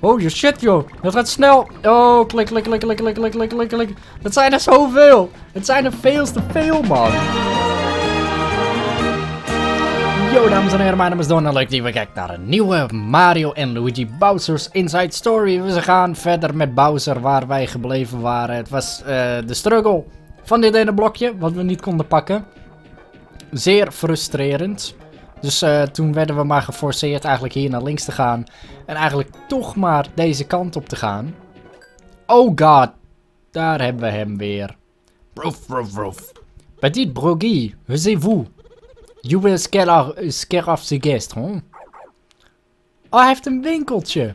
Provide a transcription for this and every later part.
Oh, je shit, joh. Dat gaat snel. Oh, klik, klik, klik, klik, klik, klik, klik, klik. Dat zijn er zoveel. Het zijn er veel te veel, man. Yo, dames en heren, mijn naam is Don en leuk weer kijkt naar een nieuwe Mario en Luigi Bowser's Inside Story. We gaan verder met Bowser waar wij gebleven waren. Het was uh, de struggle van dit ene blokje, wat we niet konden pakken. Zeer frustrerend. Dus uh, toen werden we maar geforceerd eigenlijk hier naar links te gaan. En eigenlijk toch maar deze kant op te gaan. Oh god, daar hebben we hem weer. Broef, broef, broef. Petit Broggy, vous You will scare, scare off the guest, huh? Oh, hij heeft een winkeltje.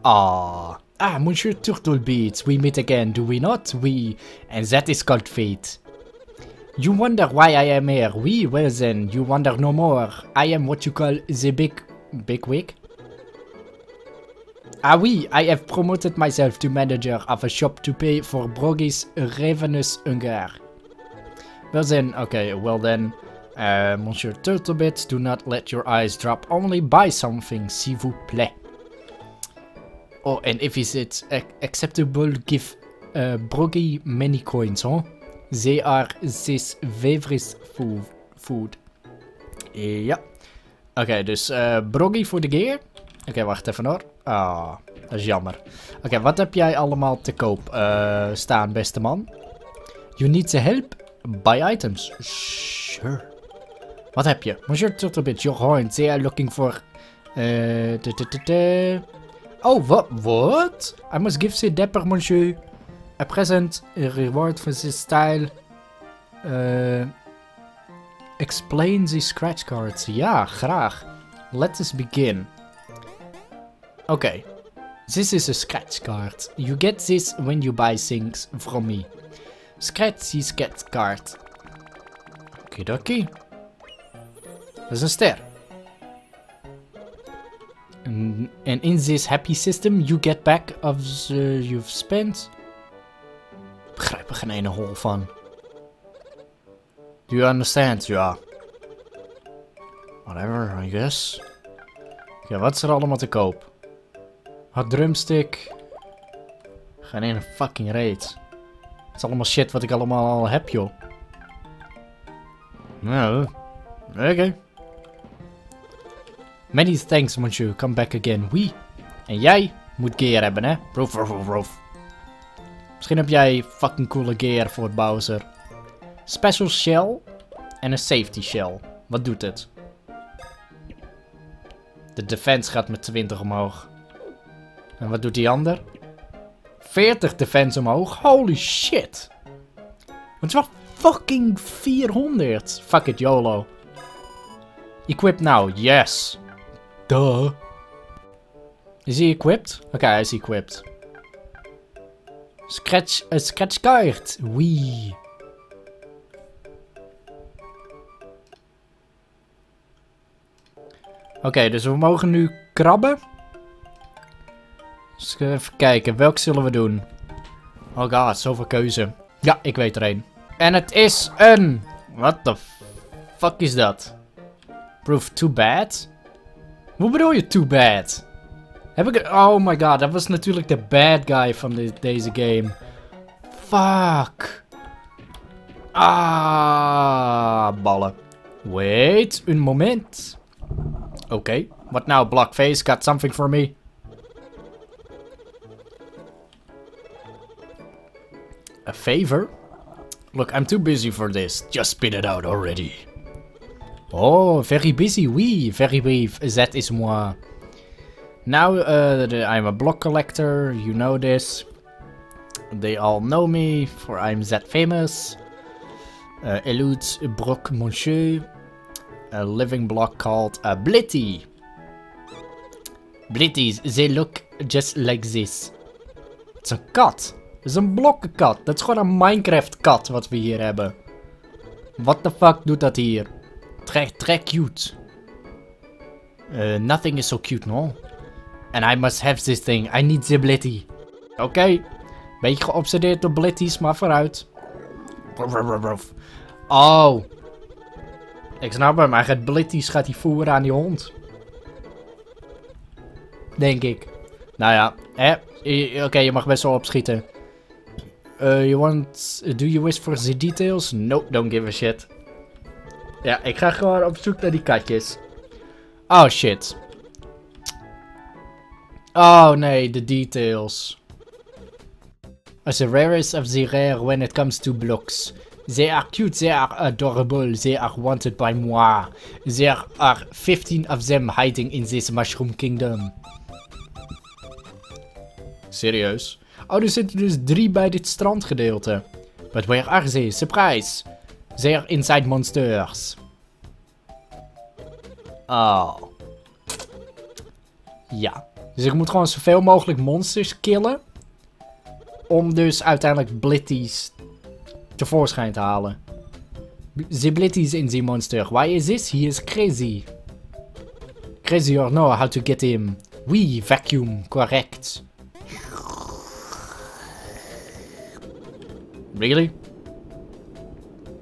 Ah, ah, Monsieur Turtlebeats, we meet again, do we not? We, and that is called fate. You wonder why I am here. We, well then, you wonder no more. I am what you call the big... Big wig? Ah oui, I have promoted myself to manager of a shop to pay for Broggy's ravenous hunger. Well then, okay, well then, uh, Monsieur Turtlebit, do not let your eyes drop. Only buy something, s'il vous plaît. Oh, and if it's acceptable, give uh, Broggy many coins, huh? They are this favorite food. Ja. Oké, dus uh, Broggy voor de gear. Oké, wacht even hoor. Ah, dat is jammer. Oké, wat heb jij allemaal te koop uh, staan, beste man? You need the help? Buy items. Sure. Wat heb je? Monsieur Turtlebit, your horn. They are looking for... Uh, oh, what? What? I must give the dapper, monsieur. A present, a reward for this style. Uh, explain the scratch cards. Ja, graag. Let us begin. Okay. This is a scratch card. You get this when you buy things from me. Scratch the scratch card. Okidoki. Dat is een. And, and in this happy system you get back of the you've spent geen ene hol van. Do you understand? Ja. Whatever, I guess. Ja, wat is er allemaal te koop? Hot drumstick. Geen ene fucking reet. Het is allemaal shit wat ik allemaal al heb, joh. Nou, oké. Many thanks, monsieur. Come back again. We. En jij moet gear hebben, hè? Roof, roof, roof. Misschien heb jij fucking coole gear voor Bowser. Special Shell en een Safety Shell. Wat doet het? De defense gaat met 20 omhoog. En wat doet die ander? 40 defense omhoog? Holy shit. Het wel fucking 400. Fuck it, YOLO. Equip now, yes. Duh. Is hij equipped? Oké, hij is equipped. Scratch, een scratchkaart. Wee. Oké, dus we mogen nu krabben. Dus even kijken, welke zullen we doen? Oh god, zoveel keuze. Ja, ik weet er één. En het is een... What the fuck is dat? Proof too bad? Hoe bedoel je too bad? Heb ik... Oh my god, dat was natuurlijk de bad guy van de, deze game. Fuck. Ah, ballen. Wait, een moment. Oké, okay. what now, Blockface? Got something for me? A favor? Look, I'm too busy for this. Just spit it out already. Oh, very busy, oui. Very brief. That is moi. Now uh, I'm a block collector, you know this. They all know me, for I'm that famous. Uh, elude Brock Monsieur. A living block called a Blitty. Blitties, they look just like this. Is een kat. Het is een blokkenkat. Dat is gewoon een Minecraft kat wat we hier hebben. What the fuck doet dat hier? Trek, trek cute. Uh, nothing is so cute, no? And I must have this thing. I need the blitty. Oké. Beetje geobsedeerd door blitties, maar vooruit. Oh. Ik snap hem. Hij gaat blitties gaat hij voeren aan die hond. Denk ik. Nou ja? I- Oké, je mag best wel opschieten. Uh, you want... Do you wish for the details? No, don't give a shit. Ja, ik ga gewoon op zoek naar die katjes. Oh, shit. Oh, nee, de details. As the rarest of the rare when it comes to blocks. They are cute, they are adorable, they are wanted by moi. There are 15 of them hiding in this mushroom kingdom. Serieus? Oh, er zitten dus drie bij dit strandgedeelte. But where are they? Surprise! They are inside monsters. Oh. Ja. Dus ik moet gewoon zoveel mogelijk monsters killen. Om dus uiteindelijk blitties tevoorschijn te halen. The blitties in the monster. Why is this? He is crazy. Crazy or no, how to get him. We vacuum, correct. Really?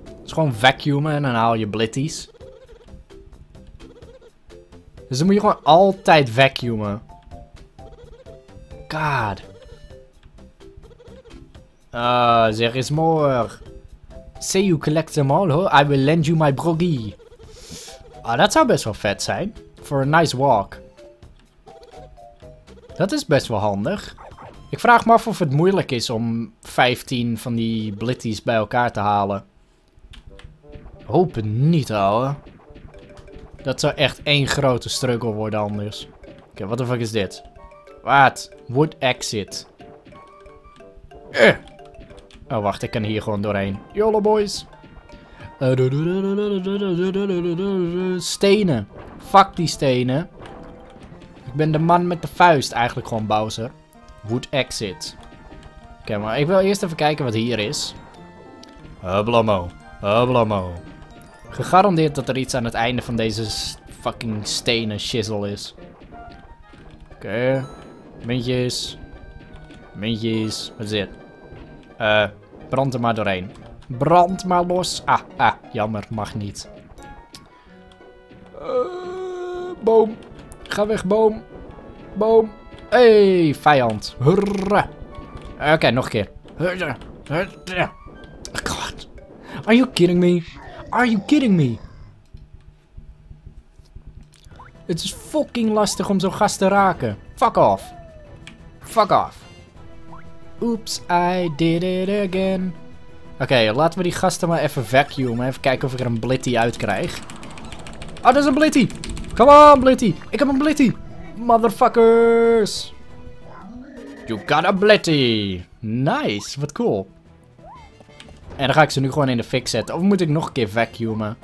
Het is gewoon vacuumen en dan haal je blitties. Dus dan moet je gewoon altijd vacuumen. God. Ah, there is more. Say you collect them all, huh? I will lend you my broggy. Ah, dat zou best wel vet zijn. For a nice walk. Dat is best wel handig. Ik vraag me af of het moeilijk is om 15 van die blitties bij elkaar te halen. Hoop het niet, ouwe. Dat zou echt één grote struggle worden anders. Oké, wat de fuck is dit? Wat? Wood exit. Eh. Oh, wacht, ik kan hier gewoon doorheen. YOLO boys. Stenen. Fuck die stenen. Ik ben de man met de vuist, eigenlijk gewoon Bowser. Wood exit. Oké, maar ik wil eerst even kijken wat hier is. Hublamo. Hublamo. Gegarandeerd dat er iets aan het einde van deze fucking stenen shizzle is. Oké. Muntjes. Muntjes. Wat is dit? Eh, brand er maar doorheen. Brand maar los. Ah, ah, jammer, mag niet. Eh, boom. Ga weg, boom. Boom. Hey, vijand. Hurra. Oké, nog een keer. Hurra. God. Are you kidding me? Are you kidding me? Het is fucking lastig om zo'n gast te raken. Fuck off. Fuck off. Oops, I did it again. Oké, laten we die gasten maar even vacuumen. Even kijken of ik er een blitty uit krijg. Oh, dat is een blitty. Come on, blitty. Ik heb een blitty. Motherfuckers. You got a blitty. Nice, wat cool. En dan ga ik ze nu gewoon in de fik zetten. Of moet ik nog een keer vacuumen?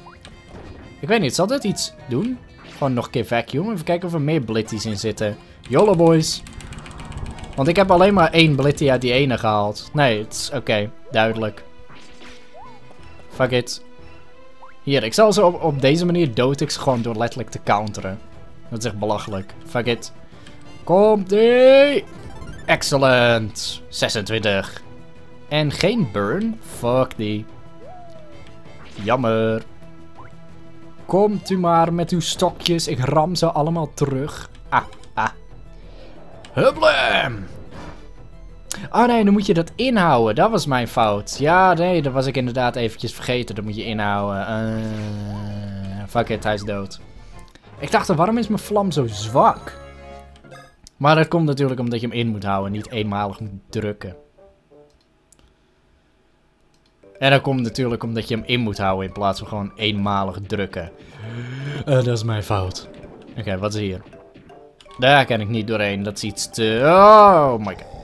Ik weet niet, zal dit iets doen? Gewoon nog een keer vacuumen. Even kijken of er meer blitties in zitten. YOLO boys. Want ik heb alleen maar één blitty uit die ene gehaald. Nee, het is oké. duidelijk. Fuck it. Hier, ik zal ze op, op deze manier dood ik ze gewoon door letterlijk te counteren. Dat is echt belachelijk. Fuck it. Komt ie! Excellent. 26. En geen burn. Fuck die. Jammer. Komt u maar met uw stokjes. Ik ram ze allemaal terug. Ah, ah. Hublem! Oh nee, dan moet je dat inhouden. Dat was mijn fout. Ja, nee, dat was ik inderdaad eventjes vergeten. Dat moet je inhouden. Uh, fuck it, hij is dood. Ik dacht, waarom is mijn vlam zo zwak? Maar dat komt natuurlijk omdat je hem in moet houden. Niet eenmalig moet drukken. En dat komt natuurlijk omdat je hem in moet houden in plaats van gewoon eenmalig drukken. Uh, dat is mijn fout. Oké, wat is hier? Daar kan ik niet doorheen. Dat is iets te... Oh my god.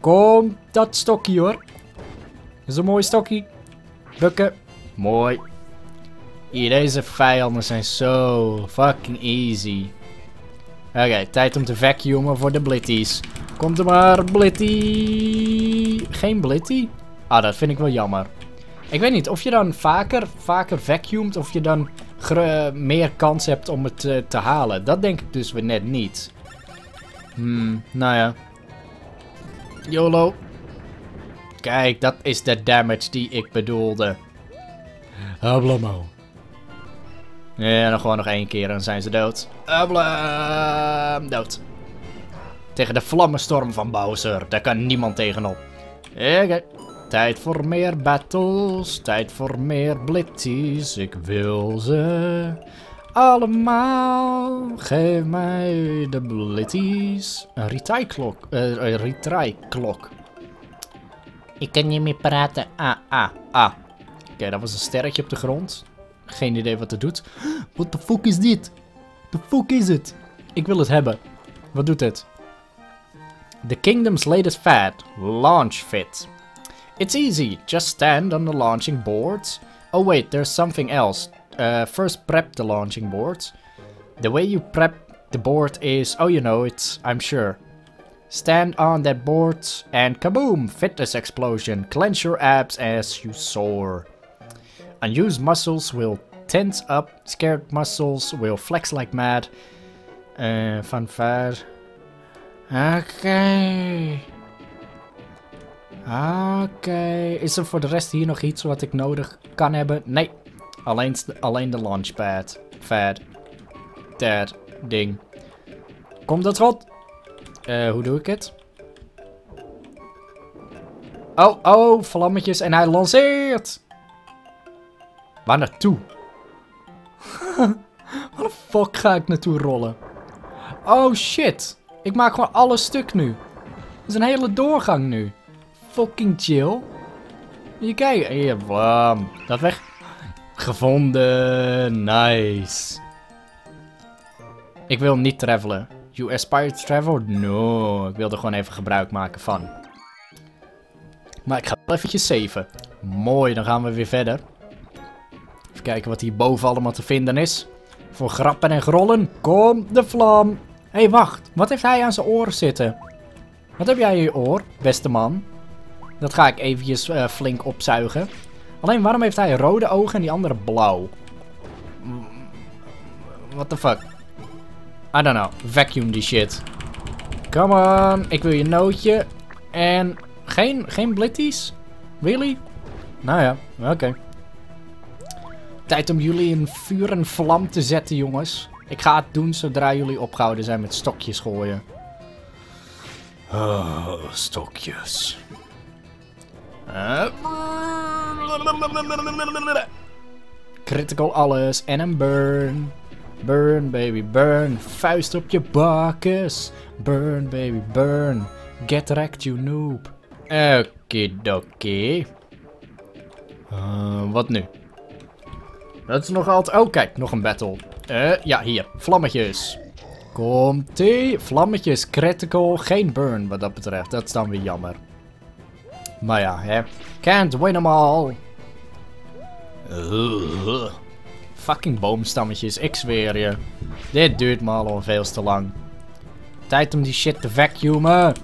Kom, dat stokje hoor. Dat is een mooi stokje. Bukken. Mooi. Hier, deze vijanden zijn zo fucking easy. Oké, tijd om te vacuumen voor de blitties. Komt er maar, blitty. Geen blitty? Ah, dat vind ik wel jammer. Ik weet niet, of je dan vaker, vaker vacuumt, of je dan meer kans hebt om het uh, te halen. Dat denk ik dus weer net niet. Hmm, nou ja. YOLO. Kijk, dat is de damage die ik bedoelde. Hablamo. Ja, dan gewoon nog één keer en dan zijn ze dood. Ablam, dood. Tegen de vlammenstorm van Bowser. Daar kan niemand tegenop. Oké. Tijd voor meer battles. Tijd voor meer blitties. Ik wil ze allemaal. Geef mij de blitties. Een retry-klok. Uh, een retry-klok. Ik kan niet meer praten. Ah, ah, ah. Oké, dat was een sterretje op de grond. Geen idee wat het doet. What the fuck is dit? The fuck is het? Ik wil het hebben. Wat doet het? The kingdom's latest fad, launch fit. It's easy, just stand on the launching boards. Oh wait, there's something else. Uh, first prep the launching boards. The way you prep the board is, oh you know, it's, I'm sure. Stand on that board and kaboom, fitness explosion. Clench your abs as you soar. Unused muscles will tense up, scared muscles will flex like mad. Uh, fun Oké. Is er voor de rest hier nog iets wat ik nodig kan hebben? Nee. Alleen, alleen de launchpad. Fad. Dat ding. Komt dat rot? Uh, hoe doe ik het? Oh, oh, vlammetjes en hij lanceert. Waar naartoe? Waar de fuck ga ik naartoe rollen? Oh shit. Ik maak gewoon alles stuk nu. Het is een hele doorgang nu. Fucking chill. Je kijkt. Hier, bam. Dat weg. Gevonden. Nice. Ik wil niet travelen. You aspire to travel? No. Ik wil er gewoon even gebruik maken van. Maar ik ga wel eventjes saven. Mooi, dan gaan we weer verder. Even kijken wat hier boven allemaal te vinden is. Voor grappen en grollen. Kom de vlam. Hé, hey, wacht. Wat heeft hij aan zijn oren zitten? Wat heb jij in je oor, beste man? Dat ga ik eventjes uh, flink opzuigen. Alleen, waarom heeft hij rode ogen en die andere blauw? What the fuck? I don't know. Vacuum die shit. Come on. Ik wil je nootje. En geen, geen blitties? Really? Nou ja, oké. Tijd om jullie in vuur en vlam te zetten, jongens. Ik ga het doen zodra jullie opgehouden zijn met stokjes gooien. Oh, stokjes. Critical alles en een burn. Burn, baby, burn. Vuist op je bakkes. Burn, baby, burn. Get wrecked, you noob. Okidoki. Uh, wat nu? Dat is nog altijd... Oh, kijk, nog een battle. Uh, ja, hier. Vlammetjes. Komt-ie. Vlammetjes, critical. Geen burn wat dat betreft. Dat is dan weer jammer. Maar ja, hè. Can't win them all. Uh, fucking boomstammetjes, ik zweer je. Dit duurt me al veel te lang. Tijd om die shit te vacuumen.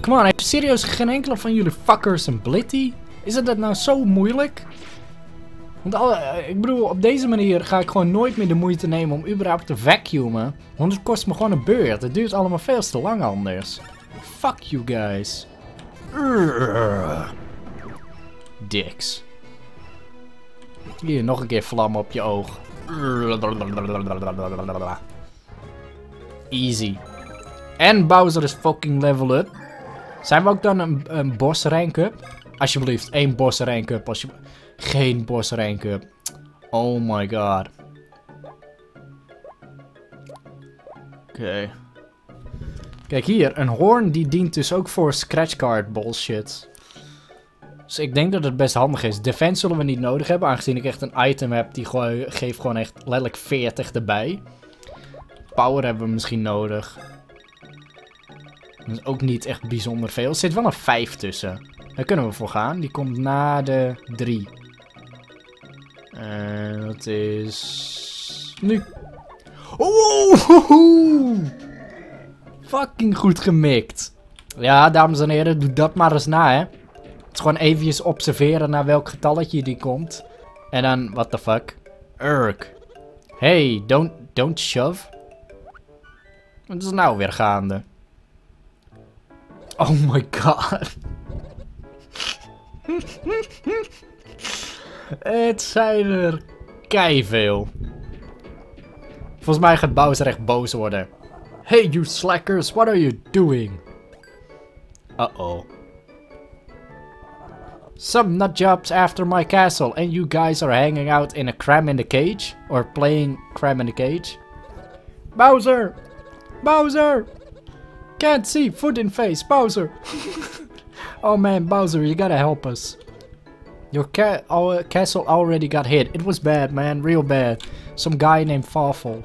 Come on, heeft serieus geen enkele van jullie fuckers een blitty? Is het dat nou zo moeilijk? Want al, eh, ik bedoel, op deze manier ga ik gewoon nooit meer de moeite nemen om überhaupt te vacuumen. Want het kost me gewoon een beurt. Het duurt allemaal veel te lang anders. Fuck you guys. Dicks. Hier, nog een keer vlam op je oog. Easy. En Bowser is fucking level up. Zijn we ook dan een, boss rank up? Alsjeblieft, één boss rank up. Alsjeblieft. Geen boss rank up. Oh my god. Oké. Kijk hier, een hoorn die dient dus ook voor scratchcard bullshit. Dus ik denk dat het best handig is. Defense zullen we niet nodig hebben, aangezien ik echt een item heb die gewoon, geeft gewoon echt letterlijk 40 erbij. Power hebben we misschien nodig. Dat is ook niet echt bijzonder veel. Er zit wel een 5 tussen. Daar kunnen we voor gaan. Die komt na de 3. En dat is... Nu. Oeh! Fucking goed gemikt. Ja, dames en heren, doe dat maar eens na, hè. Het is gewoon eventjes observeren naar welk getalletje die komt. En dan, what the fuck. Urk. Hey, don't, don't shove. Wat is nou weer gaande? Oh my god. Het zijn er veel. Volgens mij gaat Bowser echt boos worden. Hey you slackers, what are you doing? Uh-oh. Some nutjobs after my castle and you guys are hanging out in a cram in the cage? Or playing cram in the cage? Bowser! Bowser! Can't see, foot in face, Bowser! oh man, Bowser, you gotta help us. Your ca our castle already got hit. It was bad, man, real bad. Some guy named Farfel.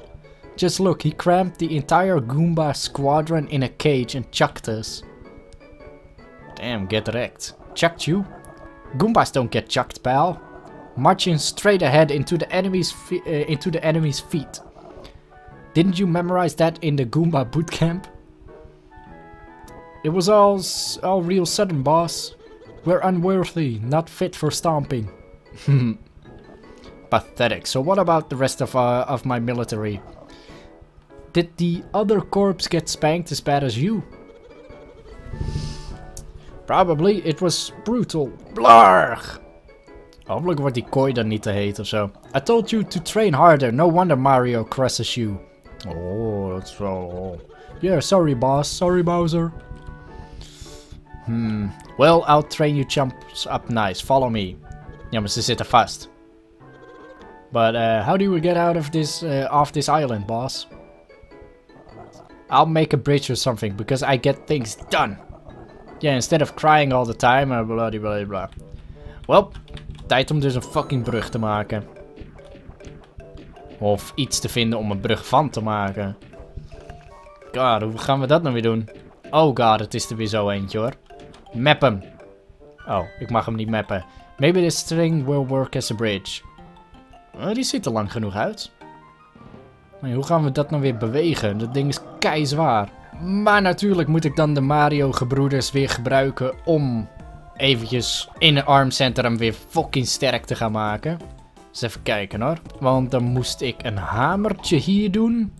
Just look, he crammed the entire Goomba squadron in a cage and chucked us. Damn, get wrecked. Chucked you? Goombas don't get chucked, pal. Marching straight ahead into the enemy's uh, into the enemy's feet. Didn't you memorize that in the Goomba bootcamp? It was all all real sudden, boss. We're unworthy, not fit for stomping. Pathetic. So what about the rest of uh, of my military? Did the other corpse get spanked as bad as you? Probably. It was brutal. Blarg! Hopelijk wordt die kooi dan niet te heet of zo. I told you to train harder. No wonder Mario crushes you. Oh, that's so... Yeah, sorry boss. Sorry Bowser. Hmm. Well, I'll train you chumps up nice. Follow me. Ja, ze zitten vast. But uh, how do we get out of this uh, off this island, boss? I'll make a bridge or something because I get things done. Yeah, instead of crying all the time, uh, blah blah blah blah. Well, tijd om dus een fucking brug te maken. Of iets te vinden om een brug van te maken. God, hoe gaan we dat nou weer doen? Oh god, het is er weer zo eentje hoor. Map hem. Oh, ik mag hem niet mappen. Maybe this string will work as a bridge. Oh, die ziet er lang genoeg uit. Maar hoe gaan we dat nou weer bewegen? Dat ding is kei zwaar. Maar natuurlijk moet ik dan de Mario gebroeders weer gebruiken om eventjes in een armcenter hem weer fucking sterk te gaan maken. Dus even kijken hoor. Want dan moest ik een hamertje hier doen.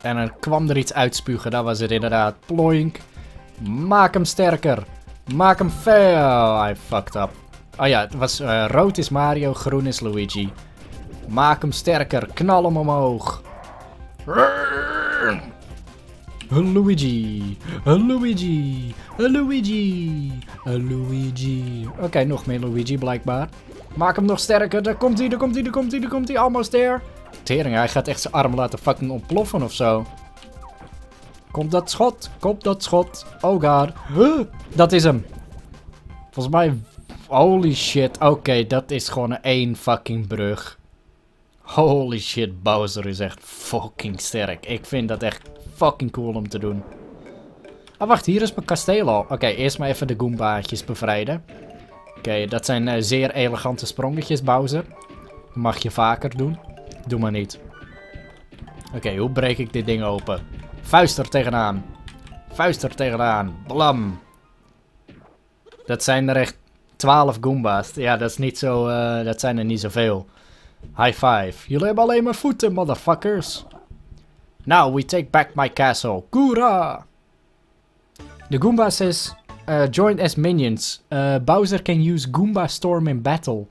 En dan kwam er iets uitspugen. Dat was het inderdaad. Ploink. Maak hem sterker. Maak hem fail. I fucked up. Oh ja, het was uh, rood is Mario, groen is Luigi. Maak hem sterker. Knal hem omhoog. Luigi. Luigi. Luigi. Luigi. Oké, nog meer Luigi blijkbaar. Maak hem nog sterker. Daar komt hij, daar komt hij, daar komt hij, daar komt hij. Almost there. Tering, hij gaat echt zijn arm laten fucking ontploffen of zo. Komt dat schot? Komt dat schot? Oh god. Huh, dat is hem. Volgens mij... Holy shit. Oké, dat is gewoon één fucking brug. Holy shit, Bowser is echt fucking sterk. Ik vind dat echt fucking cool om te doen. Ah, wacht, hier is mijn kasteel al. Oké, eerst maar even de Goombaatjes bevrijden. Oké, dat zijn uh, zeer elegante sprongetjes, Bowser. Mag je vaker doen. Doe maar niet. Oké, hoe breek ik dit ding open? Vuist er tegenaan. Vuist er tegenaan. Blam. Dat zijn er echt 12 Goomba's. Ja, dat is niet zo... Uh, dat zijn er niet zoveel. High five. Jullie hebben alleen maar voeten, motherfuckers. Now we take back my castle. Gura! The Goomba says, uh, join as minions. Uh, Bowser can use Goomba Storm in battle.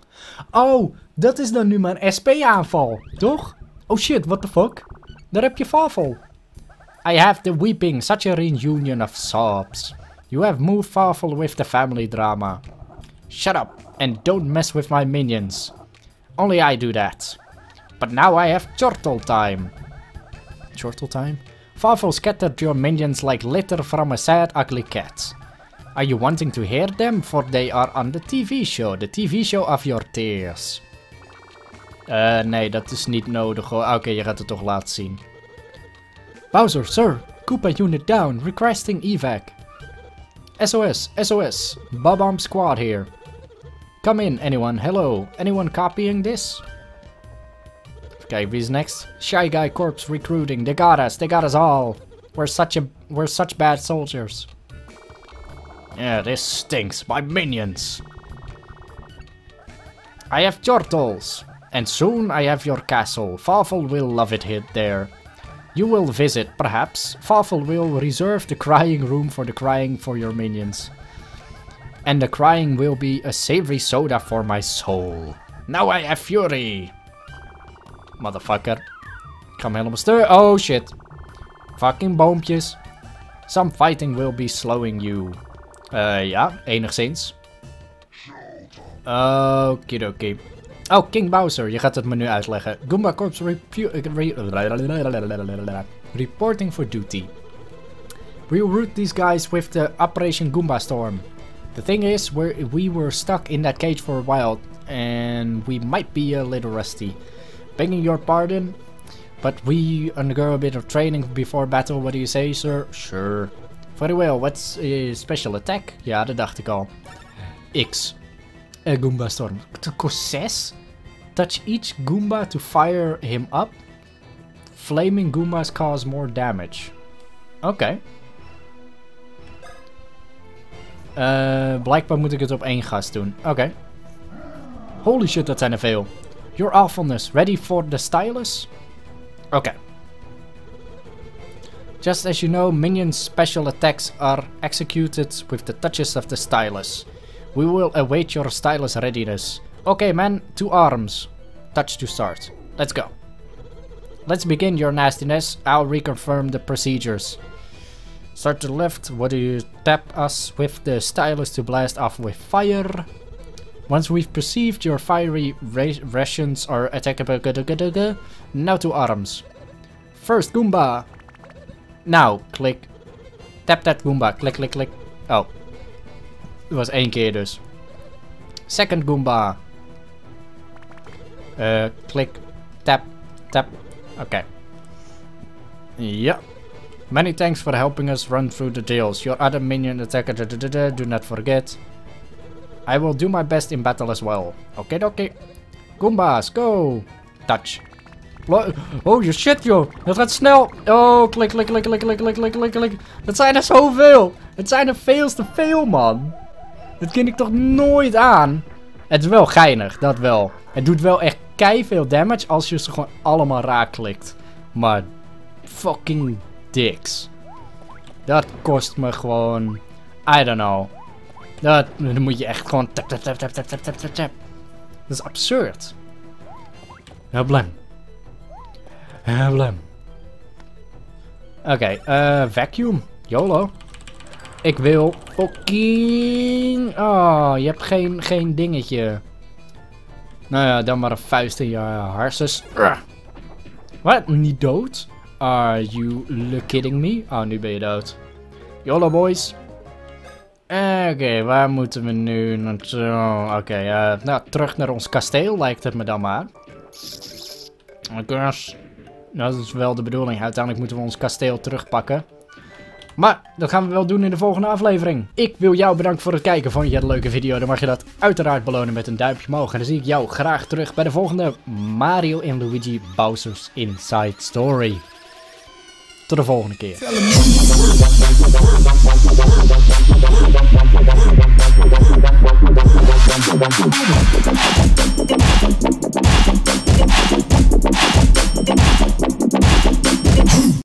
Oh, dat is dan nu mijn SP-aanval, toch? Oh shit, what the fuck? Daar heb je Farfel. I have the weeping, such a reunion of sobs. You have moved Farfel with the family drama. Shut up, and don't mess with my minions. Only I do that. But now I have turtle time. Turtle time? Farfel scattered your minions like litter from a sad ugly cat. Are you wanting to hear them? For they are on the TV show. The TV show of your tears. Uh, nee, dat is niet nodig hoor. Oké, okay, je gaat het toch laten zien. Bowser, sir. Koopa unit down. Requesting evac. SOS, SOS. Bob-omb squad here. Come in, anyone. Hello. Anyone copying this? Okay, who's next? Shy Guy Corps recruiting. They got us. They got us all. We're such a we're such bad soldiers. Yeah, this stinks. My minions. I have turtles. And soon I have your castle. Farfel will love it here there. You will visit, perhaps. Farfel will reserve the crying room for the crying for your minions. And the crying will be a savory soda for my soul. Now I have fury. Motherfucker. Hem helemaal steur. Oh shit. Fucking boompjes. Some fighting will be slowing you. Eh, ja, enigszins. Okidoki. Oh, King Bowser, je gaat het me nu uitleggen. Goomba Corps reporting for duty. We route these guys with the Operation Goomba Storm. The thing is, we we were stuck in that cage for a while, and we might be a little rusty. Begging your pardon, but we undergo a bit of training before battle. What do you say, sir? Sure. Very well, what's a special attack? Ja, dat dacht ik al. X. A Goomba Storm. Kost 6? Touch each Goomba to fire him up. Flaming Goombas cause more damage. Oké. Uh, blijkbaar moet ik het op één gast doen. Oké. Holy shit, dat zijn er veel. Your awfulness. Ready for the stylus? Oké. Just as you know, minions' special attacks are executed with the touches of the stylus. We will await your stylus readiness. Okay, man, two arms. Touch to start. Let's go. Let's begin your nastiness. I'll reconfirm the procedures. Start to left. What do you tap us with the stylus to blast off with fire? Once we've perceived your fiery ra rations are attackable, now to arms. First Goomba. Now, click. Tap that Goomba. Klik, klik, klik. Oh. Het was één keer dus. Second Goomba. Uh, klik. Tap. Tap. Okay. Ja. Many thanks for helping us run through the deals. Your other minion attacker, da, da, da, do not forget. I will do my best in battle as well. Okay. Okay. Goombas, go! Touch. Oh, je shit, joh. Dat gaat snel. Oh, klik, klik, klik, klik, klik, klik, klik, klik, klik. Dat zijn er zoveel. Het zijn er veel te veel, man. Dat ken ik toch nooit aan. Het is wel geinig, dat wel. Het doet wel echt kei veel damage als je ze gewoon allemaal raak klikt. Maar fucking dicks. Dat kost me gewoon... I don't know. Dat, dan moet je echt gewoon... Dat is absurd. Heblem. Heblem. Oké, eh, okay, vacuum. YOLO. Ik wil fucking... Oh, je hebt geen, geen dingetje. Nou ja, dan maar een vuist in je harses. Wat? Niet dood? Are you kidding me? Oh, nu ben je dood. YOLO boys. Oké, waar moeten we nu naartoe? Oké, uh, nou, terug naar ons kasteel lijkt het me dan maar. Gosh. Dat is wel de bedoeling. Uiteindelijk moeten we ons kasteel terugpakken. Maar dat gaan we wel doen in de volgende aflevering. Ik wil jou bedanken voor het kijken. Vond je het een leuke video? Dan mag je dat uiteraard belonen met een duimpje omhoog. En dan zie ik jou graag terug bij de volgende Mario en Luigi Bowser's Inside Story. Tot de volgende keer.